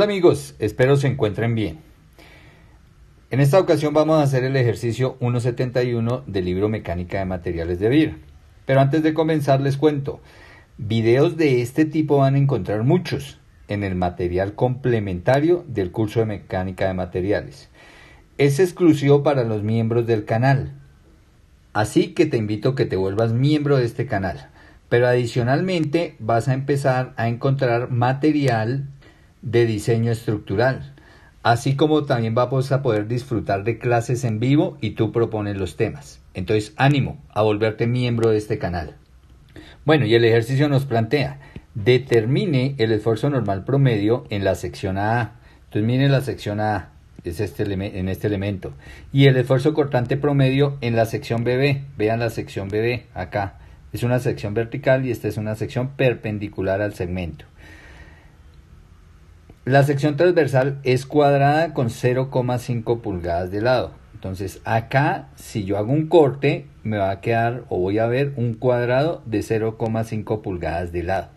Hola amigos, espero se encuentren bien. En esta ocasión vamos a hacer el ejercicio 171 del libro Mecánica de Materiales de Vir. Pero antes de comenzar les cuento, videos de este tipo van a encontrar muchos en el material complementario del curso de Mecánica de Materiales. Es exclusivo para los miembros del canal. Así que te invito a que te vuelvas miembro de este canal. Pero adicionalmente vas a empezar a encontrar material de diseño estructural, así como también vamos a poder disfrutar de clases en vivo y tú propones los temas. Entonces, ánimo a volverte miembro de este canal. Bueno, y el ejercicio nos plantea, determine el esfuerzo normal promedio en la sección A. Entonces, miren la sección A, es este en este elemento. Y el esfuerzo cortante promedio en la sección BB. Vean la sección BB acá. Es una sección vertical y esta es una sección perpendicular al segmento. La sección transversal es cuadrada con 0,5 pulgadas de lado. Entonces acá, si yo hago un corte, me va a quedar o voy a ver un cuadrado de 0,5 pulgadas de lado.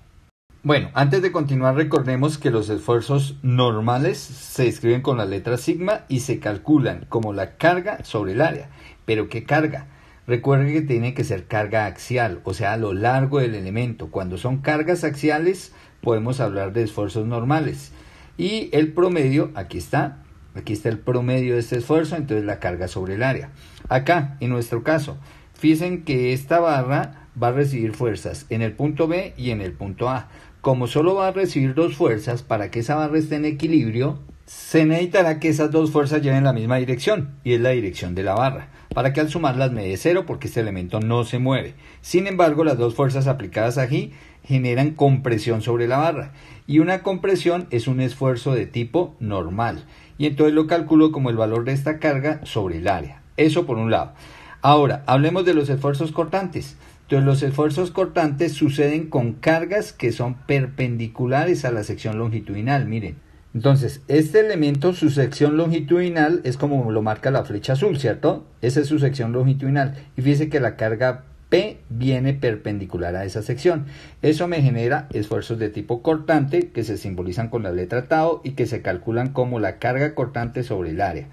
Bueno, antes de continuar recordemos que los esfuerzos normales se escriben con la letra sigma y se calculan como la carga sobre el área. ¿Pero qué carga? Recuerden que tiene que ser carga axial, o sea, a lo largo del elemento. Cuando son cargas axiales podemos hablar de esfuerzos normales. Y el promedio, aquí está, aquí está el promedio de este esfuerzo, entonces la carga sobre el área. Acá, en nuestro caso, fíjense que esta barra va a recibir fuerzas en el punto B y en el punto A. Como solo va a recibir dos fuerzas, para que esa barra esté en equilibrio, se necesitará que esas dos fuerzas lleven la misma dirección, y es la dirección de la barra, para que al sumarlas me dé cero porque este elemento no se mueve. Sin embargo, las dos fuerzas aplicadas aquí generan compresión sobre la barra, y una compresión es un esfuerzo de tipo normal, y entonces lo calculo como el valor de esta carga sobre el área. Eso por un lado. Ahora, hablemos de los esfuerzos cortantes. Entonces los esfuerzos cortantes suceden con cargas que son perpendiculares a la sección longitudinal. Miren, entonces, este elemento, su sección longitudinal, es como lo marca la flecha azul, ¿cierto? Esa es su sección longitudinal. Y fíjese que la carga P viene perpendicular a esa sección. Eso me genera esfuerzos de tipo cortante que se simbolizan con la letra tau y que se calculan como la carga cortante sobre el área.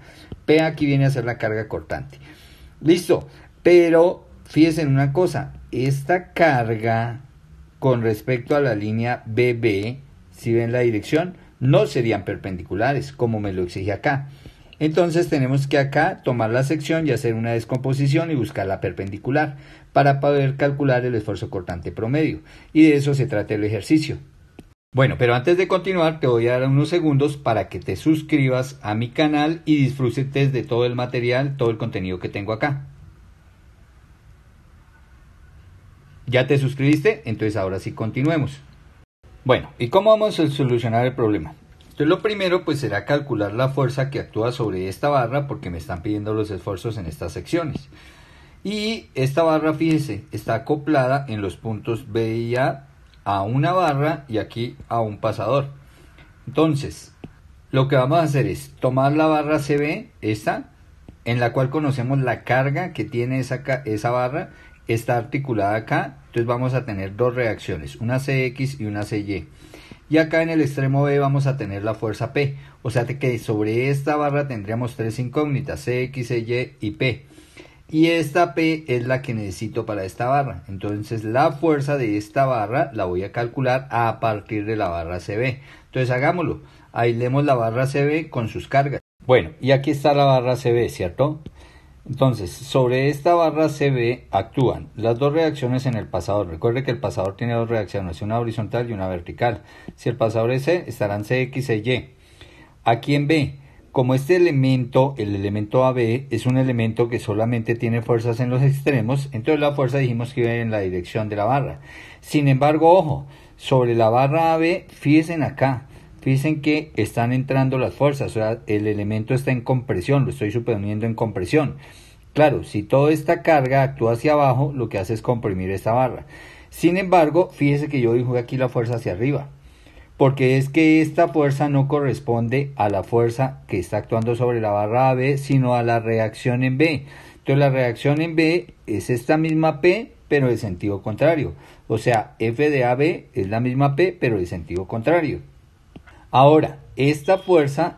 P aquí viene a ser la carga cortante. Listo, pero fíjense en una cosa, esta carga con respecto a la línea BB, si ven la dirección, no serían perpendiculares, como me lo exige acá. Entonces tenemos que acá tomar la sección y hacer una descomposición y buscar la perpendicular para poder calcular el esfuerzo cortante promedio. Y de eso se trata el ejercicio. Bueno, pero antes de continuar te voy a dar unos segundos para que te suscribas a mi canal y disfrutes de todo el material, todo el contenido que tengo acá. ¿Ya te suscribiste? Entonces ahora sí continuemos. Bueno, ¿y cómo vamos a solucionar el problema? Entonces lo primero pues será calcular la fuerza que actúa sobre esta barra porque me están pidiendo los esfuerzos en estas secciones. Y esta barra, fíjese, está acoplada en los puntos B y A a una barra y aquí a un pasador. Entonces, lo que vamos a hacer es tomar la barra CB, esta, en la cual conocemos la carga que tiene esa, esa barra está articulada acá, entonces vamos a tener dos reacciones, una CX y una CY. Y acá en el extremo B vamos a tener la fuerza P, o sea que sobre esta barra tendríamos tres incógnitas, CX, CY y P. Y esta P es la que necesito para esta barra. Entonces la fuerza de esta barra la voy a calcular a partir de la barra CB. Entonces hagámoslo. Aislemos la barra CB con sus cargas. Bueno, y aquí está la barra CB, ¿cierto? Entonces, sobre esta barra CB actúan las dos reacciones en el pasador. Recuerde que el pasador tiene dos reacciones, una horizontal y una vertical. Si el pasador es C, estarán CX e Y. Aquí en B, como este elemento, el elemento AB, es un elemento que solamente tiene fuerzas en los extremos, entonces la fuerza dijimos que iba en la dirección de la barra. Sin embargo, ojo, sobre la barra AB, fíjense acá, Fíjense que están entrando las fuerzas, o sea, el elemento está en compresión, lo estoy suponiendo en compresión. Claro, si toda esta carga actúa hacia abajo, lo que hace es comprimir esta barra. Sin embargo, fíjese que yo dijo aquí la fuerza hacia arriba, porque es que esta fuerza no corresponde a la fuerza que está actuando sobre la barra AB, sino a la reacción en B. Entonces la reacción en B es esta misma P, pero de sentido contrario. O sea, F de AB es la misma P, pero de sentido contrario. Ahora, esta fuerza,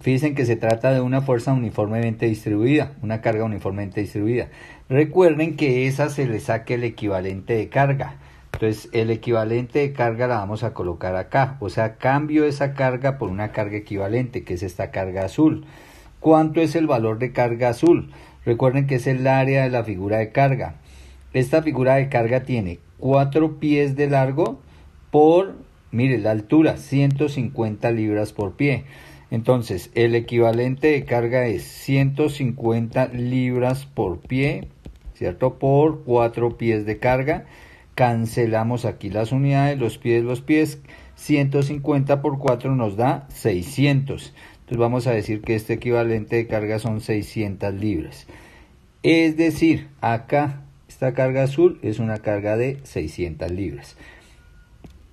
fíjense que se trata de una fuerza uniformemente distribuida, una carga uniformemente distribuida. Recuerden que esa se le saque el equivalente de carga. Entonces, el equivalente de carga la vamos a colocar acá. O sea, cambio esa carga por una carga equivalente, que es esta carga azul. ¿Cuánto es el valor de carga azul? Recuerden que es el área de la figura de carga. Esta figura de carga tiene 4 pies de largo por, mire, la altura, 150 libras por pie. Entonces, el equivalente de carga es 150 libras por pie, ¿cierto? Por 4 pies de carga cancelamos aquí las unidades, los pies, los pies, 150 por 4 nos da 600. Entonces vamos a decir que este equivalente de carga son 600 libras. Es decir, acá esta carga azul es una carga de 600 libras.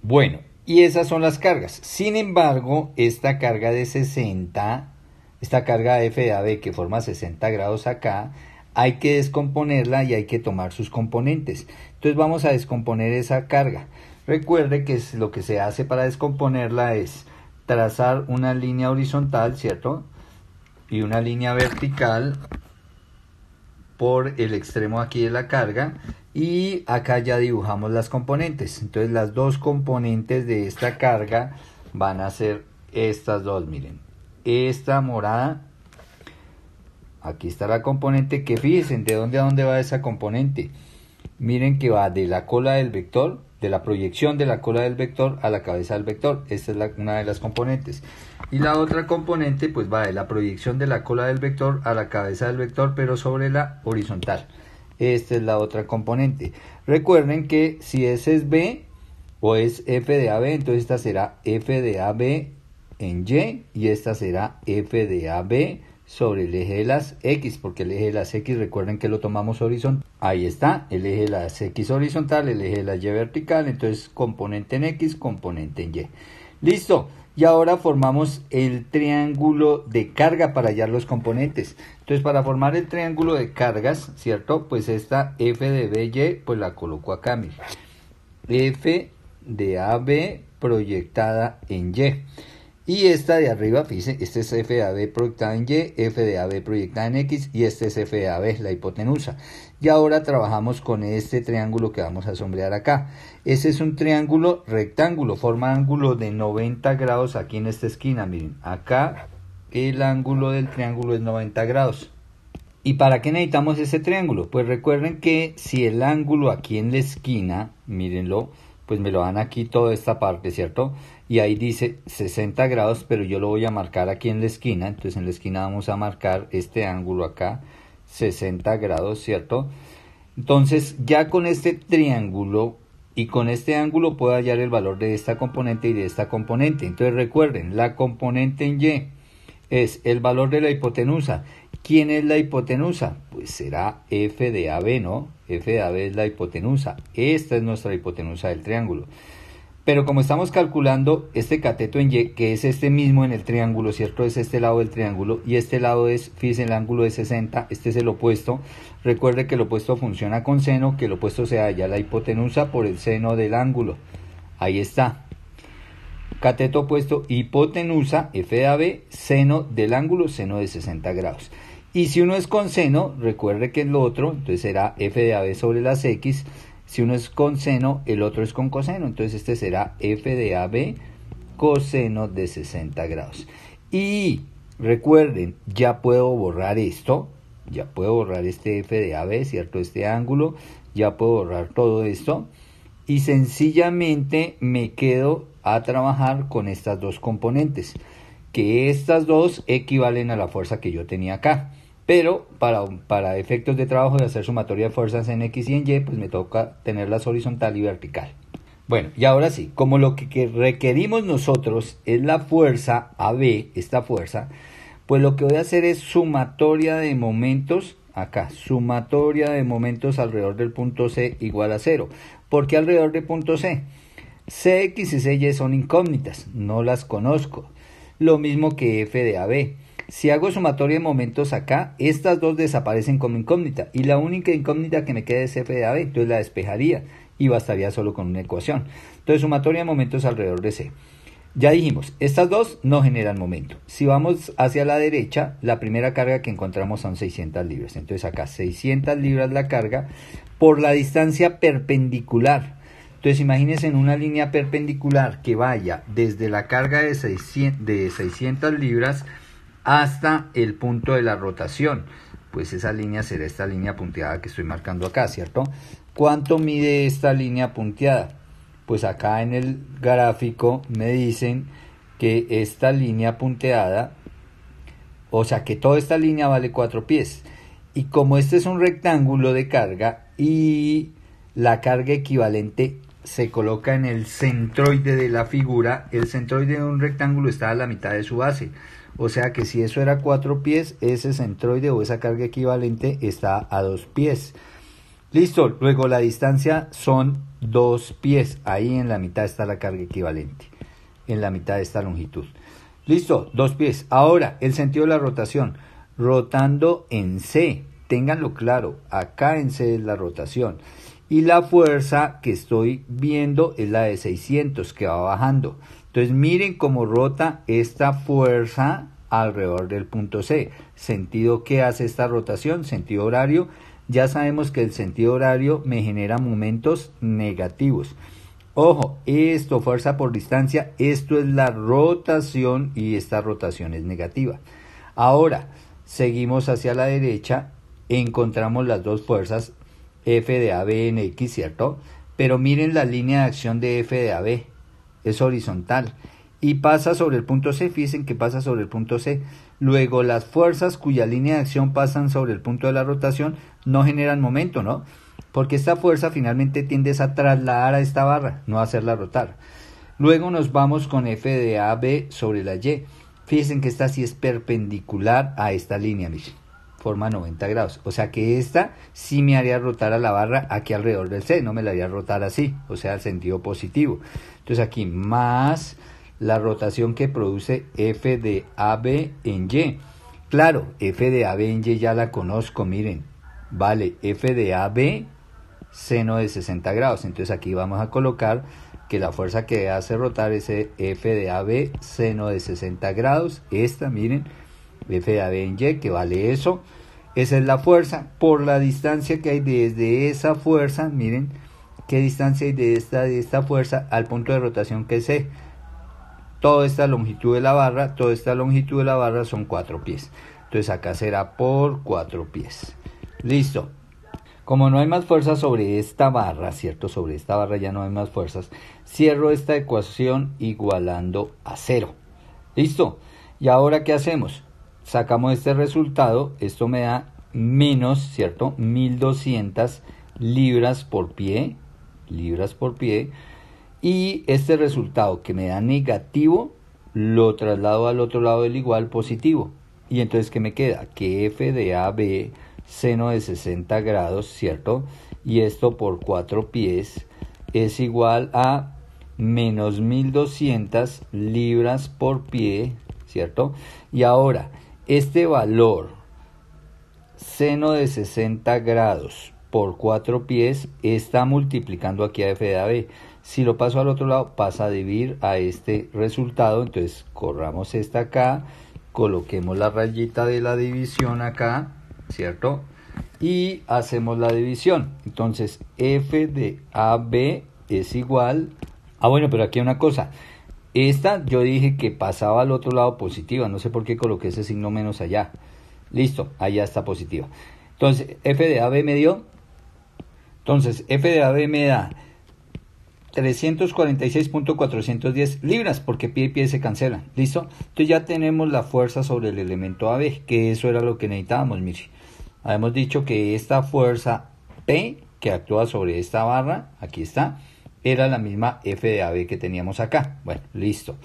Bueno, y esas son las cargas. Sin embargo, esta carga de 60, esta carga FAB que forma 60 grados acá, hay que descomponerla y hay que tomar sus componentes. Entonces vamos a descomponer esa carga. Recuerde que lo que se hace para descomponerla es trazar una línea horizontal, ¿cierto? Y una línea vertical por el extremo aquí de la carga y acá ya dibujamos las componentes. Entonces las dos componentes de esta carga van a ser estas dos, miren. Esta morada Aquí está la componente que fíjense de dónde a dónde va esa componente. Miren que va de la cola del vector, de la proyección de la cola del vector a la cabeza del vector. Esta es una de las componentes. Y la otra componente pues va de la proyección de la cola del vector a la cabeza del vector, pero sobre la horizontal. Esta es la otra componente. Recuerden que si ese es B o es F de AB, entonces esta será F de AB en Y y esta será F de AB sobre el eje de las X, porque el eje de las X recuerden que lo tomamos horizontal. Ahí está, el eje de las X horizontal, el eje de la Y vertical, entonces componente en X, componente en Y. Listo, y ahora formamos el triángulo de carga para hallar los componentes. Entonces para formar el triángulo de cargas, ¿cierto? Pues esta F de BY, pues la coloco acá, mire. F de AB proyectada en Y. Y esta de arriba, fíjense, este es f de AB proyectada en Y, f de AB proyectada en X y este es f de AB, la hipotenusa. Y ahora trabajamos con este triángulo que vamos a sombrear acá. Ese es un triángulo rectángulo, forma ángulo de 90 grados aquí en esta esquina. Miren, acá el ángulo del triángulo es 90 grados. ¿Y para qué necesitamos ese triángulo? Pues recuerden que si el ángulo aquí en la esquina, mírenlo, pues me lo dan aquí toda esta parte, ¿cierto? Y ahí dice 60 grados, pero yo lo voy a marcar aquí en la esquina, entonces en la esquina vamos a marcar este ángulo acá, 60 grados, ¿cierto? Entonces ya con este triángulo y con este ángulo puedo hallar el valor de esta componente y de esta componente. Entonces recuerden, la componente en Y es el valor de la hipotenusa. ¿Quién es la hipotenusa? Pues será f de AB, ¿no? f de AB es la hipotenusa. Esta es nuestra hipotenusa del triángulo. Pero como estamos calculando este cateto en Y, que es este mismo en el triángulo, ¿cierto? Es este lado del triángulo y este lado es, fíjense, el ángulo de 60, este es el opuesto. Recuerde que el opuesto funciona con seno, que el opuesto se halla la hipotenusa por el seno del ángulo. Ahí está. Cateto opuesto, hipotenusa, F de AB, seno del ángulo, seno de 60 grados. Y si uno es con seno, recuerde que es lo otro, entonces será f de AB sobre las x. Si uno es con seno, el otro es con coseno. Entonces este será f de AB coseno de 60 grados. Y recuerden, ya puedo borrar esto. Ya puedo borrar este f de AB, ¿cierto? Este ángulo. Ya puedo borrar todo esto. Y sencillamente me quedo a trabajar con estas dos componentes. Que estas dos equivalen a la fuerza que yo tenía acá. Pero para, para efectos de trabajo de hacer sumatoria de fuerzas en X y en Y, pues me toca tenerlas horizontal y vertical. Bueno, y ahora sí, como lo que, requerimos nosotros es la fuerza AB, esta fuerza, pues lo que voy a hacer es sumatoria de momentos, acá, sumatoria de momentos alrededor del punto C igual a cero. ¿Por qué alrededor del punto C? CX y CY son incógnitas, no las conozco. Lo mismo que F de AB. Si hago sumatoria de momentos acá, estas dos desaparecen como incógnita y la única incógnita que me queda es f de AB, entonces la despejaría y bastaría solo con una ecuación. Entonces sumatoria de momentos alrededor de C. Ya dijimos, estas dos no generan momento. Si vamos hacia la derecha, la primera carga que encontramos son 600 libras. Entonces acá 600 libras la carga por la distancia perpendicular. Entonces imagínense en una línea perpendicular que vaya desde la carga de 600, de 600 libras hasta el punto de la rotación. Pues esa línea será esta línea punteada que estoy marcando acá, ¿cierto? ¿Cuánto mide esta línea punteada? pues acá en el gráfico me dicen que esta línea punteada, o sea que toda esta línea vale 4 pies. Y como este es un rectángulo de carga y la carga equivalente se coloca en el centroide de la figura, el centroide de un rectángulo está a la mitad de su base. O sea que si eso era 4 pies, ese centroide o esa carga equivalente está a 2 pies. Listo, luego la distancia son dos pies. Ahí en la mitad está la carga equivalente. En la mitad de esta longitud. Listo, dos pies. Ahora, el sentido de la rotación. Rotando en C. Ténganlo claro. Acá en C es la rotación. Y la fuerza que estoy viendo es la de 600 que va bajando. Entonces miren cómo rota esta fuerza alrededor del punto C. Sentido que hace esta rotación, sentido horario ya sabemos que el sentido horario me genera momentos negativos. Ojo, esto, fuerza por distancia, esto es la rotación y esta rotación es negativa. Ahora, seguimos hacia la derecha, encontramos las dos fuerzas F de AB en X, ¿cierto? Pero miren la línea de acción de F de AB, es horizontal y pasa sobre el punto C, fíjense que pasa sobre el punto C. Luego las fuerzas cuya línea de acción pasan sobre el punto de la rotación no generan momento, ¿no? Porque esta fuerza finalmente tiende a trasladar a esta barra, no a hacerla rotar. Luego nos vamos con F de AB sobre la Y. Fíjense que esta sí es perpendicular a esta línea, miren. Forma 90 grados. O sea que esta sí me haría rotar a la barra aquí alrededor del C, no me la haría rotar así, o sea, el sentido positivo. Entonces aquí más la rotación que produce F de AB en Y. Claro, F de AB en Y ya la conozco, miren, vale F de AB seno de 60 grados. Entonces aquí vamos a colocar que la fuerza que hace rotar es F de AB seno de 60 grados. Esta, miren, F de AB en Y, que vale eso. Esa es la fuerza. Por la distancia que hay desde esa fuerza, miren, qué distancia hay de esta, esta fuerza al punto de rotación que es C toda esta longitud de la barra, toda esta longitud de la barra son cuatro pies. Entonces acá será por cuatro pies. Listo. Como no hay más fuerza sobre esta barra, ¿cierto? Sobre esta barra ya no hay más fuerzas. Cierro esta ecuación igualando a cero. ¿Listo? Y ahora, ¿qué hacemos? Sacamos este resultado. Esto me da menos, ¿cierto? 1200 libras por pie. Libras por pie y este resultado que me da negativo lo traslado al otro lado del igual positivo. Y entonces, ¿qué me queda? Que f de AB seno de 60 grados, ¿cierto? Y esto por 4 pies es igual a menos 1200 libras por pie, ¿cierto? Y ahora, este valor seno de 60 grados por 4 pies está multiplicando aquí a f de AB. Si lo paso al otro lado, pasa a dividir a este resultado. Entonces, corramos esta acá, coloquemos la rayita de la división acá, ¿cierto? Y hacemos la división. Entonces, f de AB es igual... Ah, bueno, pero aquí hay una cosa. Esta yo dije que pasaba al otro lado positiva. No sé por qué coloqué ese signo menos allá. Listo, allá está positiva. Entonces, f de AB me dio... Entonces, f de AB me da 346.410 libras, porque pie y pie se cancelan. ¿Listo? Entonces ya tenemos la fuerza sobre el elemento AB, que eso era lo que necesitábamos, mire. Habíamos dicho que esta fuerza P, que actúa sobre esta barra, aquí está, era la misma F de AB que teníamos acá. Bueno, listo.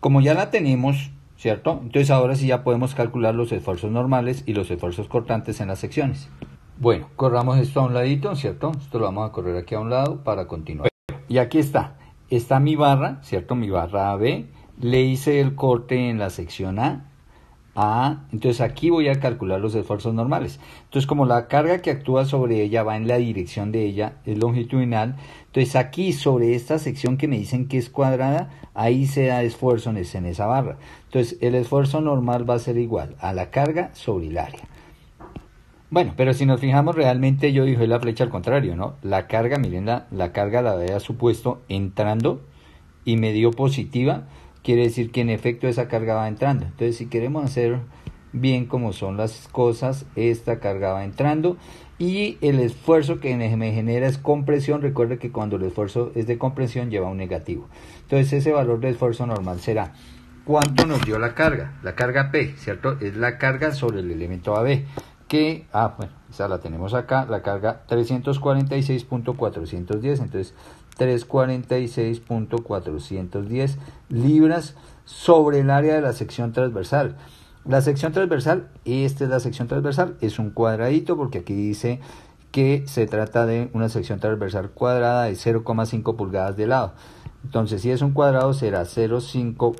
Como ya la tenemos, ¿cierto? Entonces ahora sí ya podemos calcular los esfuerzos normales y los esfuerzos cortantes en las secciones. Bueno, corramos esto a un ladito, ¿cierto? Esto lo vamos a correr aquí a un lado para continuar. Y aquí está. Está mi barra, ¿cierto? Mi barra AB. Le hice el corte en la sección A. A. Entonces aquí voy a calcular los esfuerzos normales. Entonces como la carga que actúa sobre ella va en la dirección de ella, es longitudinal, entonces aquí sobre esta sección que me dicen que es cuadrada, ahí se da esfuerzo en esa barra. Entonces el esfuerzo normal va a ser igual a la carga sobre el área. Bueno, pero si nos fijamos realmente yo dije la flecha al contrario, ¿no? La carga, miren, la, la carga la había supuesto entrando y me dio positiva, quiere decir que en efecto esa carga va entrando. Entonces si queremos hacer bien como son las cosas, esta carga va entrando y el esfuerzo que me genera es compresión. Recuerde que cuando el esfuerzo es de compresión lleva un negativo. Entonces ese valor de esfuerzo normal será cuánto nos dio la carga. La carga P, ¿cierto? Es la carga sobre el elemento AB que, ah, bueno, esa la tenemos acá, la carga 346.410, entonces 346.410 libras sobre el área de la sección transversal. La sección transversal, esta es la sección transversal, es un cuadradito porque aquí dice que se trata de una sección transversal cuadrada de 0,5 pulgadas de lado. Entonces, si es un cuadrado será 0,5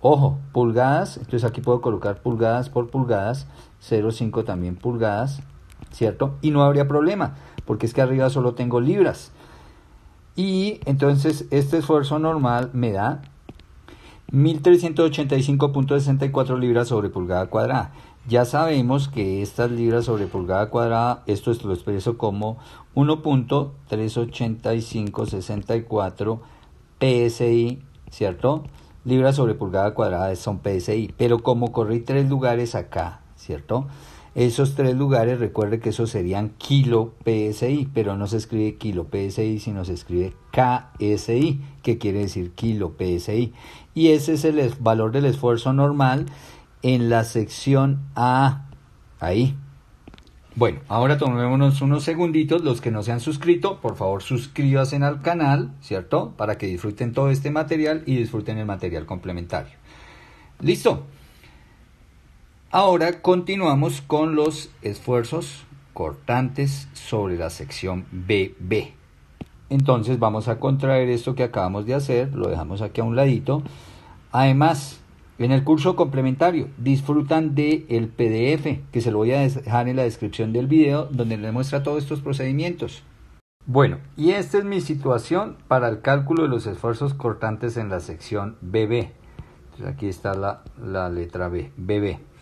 Ojo, pulgadas, entonces aquí puedo colocar pulgadas por pulgadas, 0,5 también pulgadas, ¿cierto? Y no habría problema, porque es que arriba solo tengo libras. Y entonces este esfuerzo normal me da 1385.64 libras sobre pulgada cuadrada. Ya sabemos que estas libras sobre pulgada cuadrada, esto lo expreso como 1.38564 PSI, ¿cierto? libras sobre pulgada cuadrada son PSI. Pero como corrí tres lugares acá, ¿cierto? Esos tres lugares, recuerde que esos serían kilo PSI, pero no se escribe kilo PSI, sino se escribe KSI, que quiere decir kilo PSI. Y ese es el valor del esfuerzo normal en la sección A. Ahí, bueno, ahora tomémonos unos segunditos. Los que no se han suscrito, por favor suscríbanse al canal, ¿cierto? Para que disfruten todo este material y disfruten el material complementario. ¿Listo? Ahora continuamos con los esfuerzos cortantes sobre la sección BB. Entonces vamos a contraer esto que acabamos de hacer, lo dejamos aquí a un ladito. Además, en el curso complementario disfrutan del el PDF que se lo voy a dejar en la descripción del video donde les muestra todos estos procedimientos. Bueno, y esta es mi situación para el cálculo de los esfuerzos cortantes en la sección BB. Entonces aquí está la, la letra B, BB.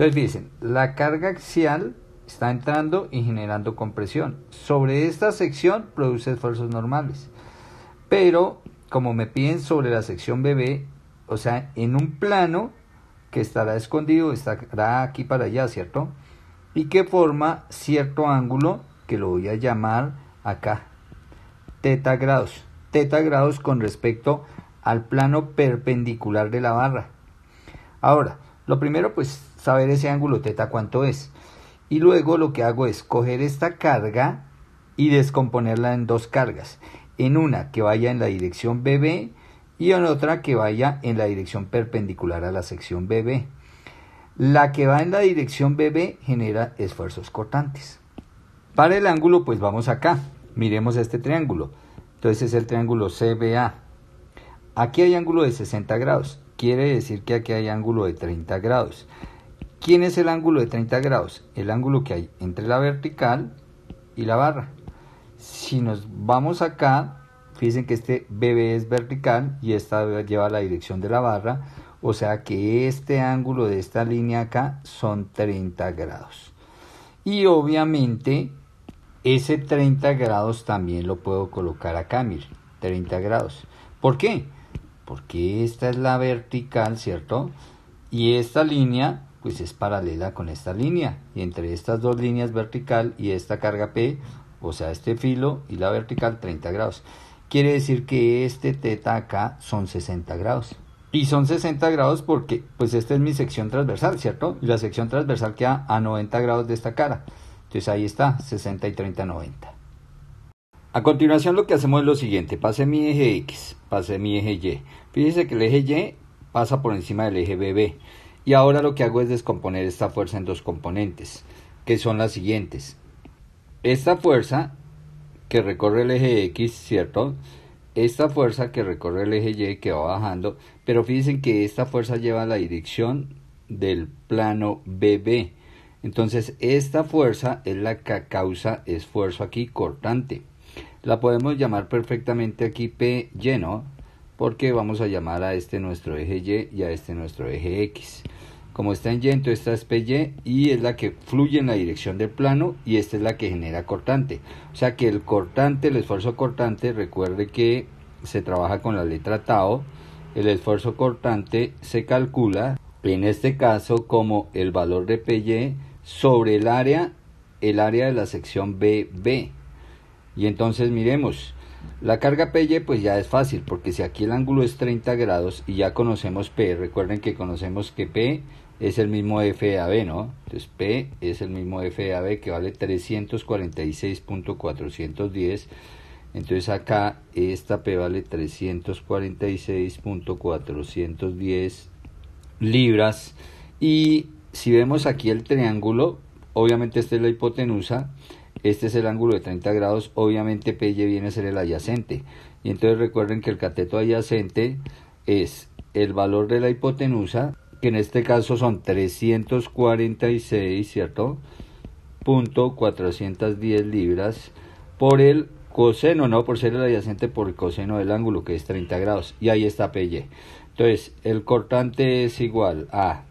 Entonces dicen, la carga axial está entrando y generando compresión. Sobre esta sección produce esfuerzos normales. Pero como me piden sobre la sección BB, o sea, en un plano que estará escondido, estará aquí para allá, ¿cierto? Y que forma cierto ángulo que lo voy a llamar acá, teta grados, teta grados con respecto al plano perpendicular de la barra. Ahora, lo primero pues saber ese ángulo teta cuánto es. Y luego lo que hago es coger esta carga y descomponerla en dos cargas. En una que vaya en la dirección BB y en otra que vaya en la dirección perpendicular a la sección BB. La que va en la dirección BB genera esfuerzos cortantes. Para el ángulo, pues vamos acá. Miremos este triángulo. Entonces es el triángulo CBA. Aquí hay ángulo de 60 grados. Quiere decir que aquí hay ángulo de 30 grados. ¿Quién es el ángulo de 30 grados? El ángulo que hay entre la vertical y la barra. Si nos vamos acá, Fíjense que este BB es vertical y esta lleva la dirección de la barra. O sea que este ángulo de esta línea acá son 30 grados. Y obviamente ese 30 grados también lo puedo colocar acá, miren, 30 grados. ¿Por qué? Porque esta es la vertical, ¿cierto? Y esta línea pues es paralela con esta línea. Y entre estas dos líneas vertical y esta carga P, o sea, este filo y la vertical, 30 grados. Quiere decir que este teta acá son 60 grados. Y son 60 grados porque, pues esta es mi sección transversal, ¿cierto? Y la sección transversal queda a 90 grados de esta cara. Entonces ahí está, 60 y 30, 90. A continuación lo que hacemos es lo siguiente. Pase mi eje X, pase mi eje Y. Fíjese que el eje Y pasa por encima del eje BB. Y ahora lo que hago es descomponer esta fuerza en dos componentes, que son las siguientes. Esta fuerza que recorre el eje X, ¿cierto? Esta fuerza que recorre el eje Y que va bajando, pero fíjense que esta fuerza lleva la dirección del plano BB. Entonces esta fuerza es la que causa esfuerzo aquí cortante. La podemos llamar perfectamente aquí P lleno porque vamos a llamar a este nuestro eje Y y a este nuestro eje X. Como está en Y, entonces esta es PY y es la que fluye en la dirección del plano y esta es la que genera cortante. O sea que el cortante, el esfuerzo cortante, recuerde que se trabaja con la letra tau. El esfuerzo cortante se calcula, en este caso, como el valor de PY sobre el área, el área de la sección BB. Y entonces miremos, la carga PY pues ya es fácil, porque si aquí el ángulo es 30 grados y ya conocemos P, recuerden que conocemos que P es el mismo FAB, ¿no? Entonces P es el mismo FAB que vale 346.410. Entonces acá esta P vale 346.410 libras. Y si vemos aquí el triángulo, obviamente esta es la hipotenusa, este es el ángulo de 30 grados, obviamente PY viene a ser el adyacente. Y entonces recuerden que el cateto adyacente es el valor de la hipotenusa que en este caso son 346, ¿cierto? Punto 410 libras por el coseno, no por ser el adyacente por el coseno del ángulo que es 30 grados y ahí está PY. Entonces, el cortante es igual a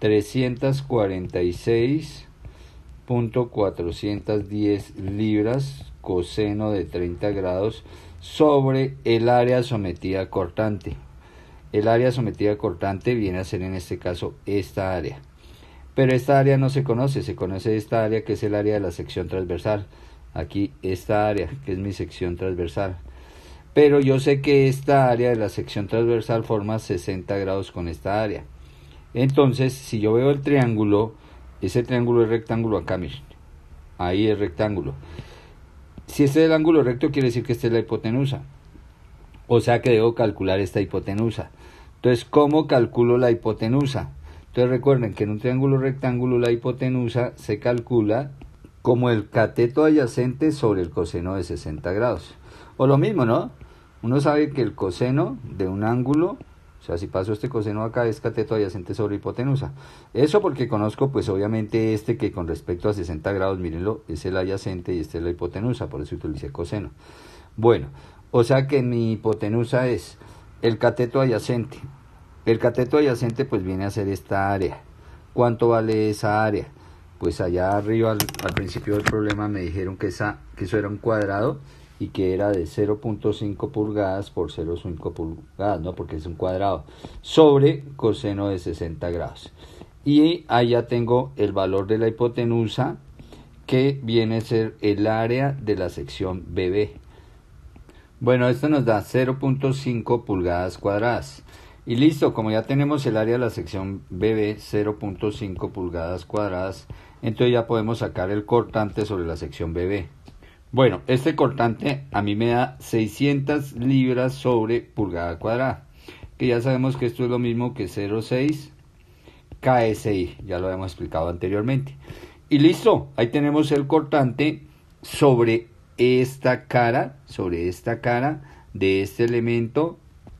346.410 libras coseno de 30 grados sobre el área sometida cortante. El área sometida cortante viene a ser en este caso esta área. Pero esta área no se conoce, se conoce esta área que es el área de la sección transversal. Aquí esta área que es mi sección transversal. Pero yo sé que esta área de la sección transversal forma 60 grados con esta área. Entonces, si yo veo el triángulo, ese triángulo es rectángulo acá, miren. Ahí es rectángulo. Si este es el ángulo recto, quiere decir que esta es la hipotenusa. O sea que debo calcular esta hipotenusa. Entonces, ¿cómo calculo la hipotenusa? Entonces recuerden que en un triángulo rectángulo la hipotenusa se calcula como el cateto adyacente sobre el coseno de 60 grados. O lo mismo, ¿no? Uno sabe que el coseno de un ángulo, o sea, si paso este coseno acá, es cateto adyacente sobre hipotenusa. Eso porque conozco, pues obviamente este que con respecto a 60 grados, mírenlo, es el adyacente y este es la hipotenusa, por eso utilicé coseno. Bueno, o sea que mi hipotenusa es el cateto adyacente. El cateto adyacente pues viene a ser esta área. ¿Cuánto vale esa área? Pues allá arriba al, principio del problema me dijeron que, esa, que eso era un cuadrado y que era de 0.5 pulgadas por 0.5 pulgadas, ¿no? Porque es un cuadrado, sobre coseno de 60 grados. Y allá tengo el valor de la hipotenusa, que viene a ser el área de la sección BB. Bueno, esto nos da 0.5 pulgadas cuadradas. Y listo, como ya tenemos el área de la sección BB 0.5 pulgadas cuadradas, entonces ya podemos sacar el cortante sobre la sección BB. Bueno, este cortante a mí me da 600 libras sobre pulgada cuadrada, que ya sabemos que esto es lo mismo que 0.6 KSI, ya lo hemos explicado anteriormente. Y listo, ahí tenemos el cortante sobre esta cara, sobre esta cara de este elemento,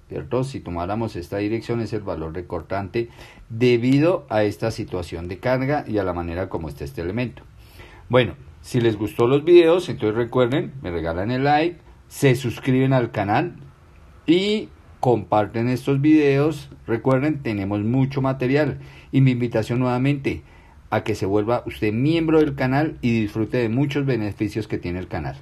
¿cierto? Si tomáramos esta dirección es el valor recortante debido a esta situación de carga y a la manera como está este elemento. Bueno, si les gustó los videos, entonces recuerden, me regalan el like, se suscriben al canal y comparten estos videos. Recuerden, tenemos mucho material y mi invitación nuevamente a que se vuelva usted miembro del canal y disfrute de muchos beneficios que tiene el canal.